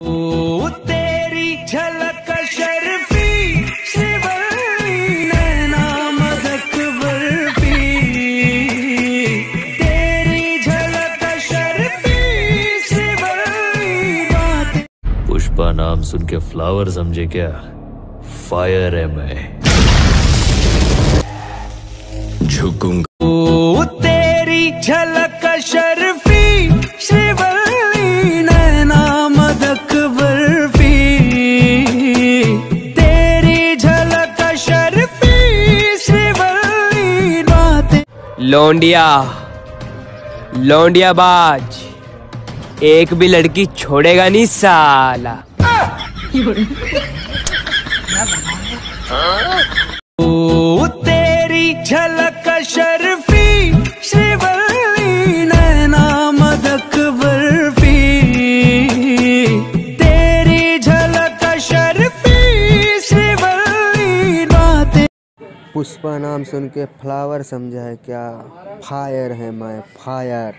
ओ तेरी झलक शर्फी श्रीवल्ली नैना मदक बर्फ़ी तेरी झलक शर्फी बात। पुष्पा नाम सुन के फ्लावर समझे क्या? फायर है मैं। झुकूँगा। ओ तेरी झलक शर्फी लौंडिया लौंडिया बाज एक भी लड़की छोड़ेगा नहीं साला। पुष्पा नाम सुन के फ्लावर समझा है क्या फायर है मैं फायर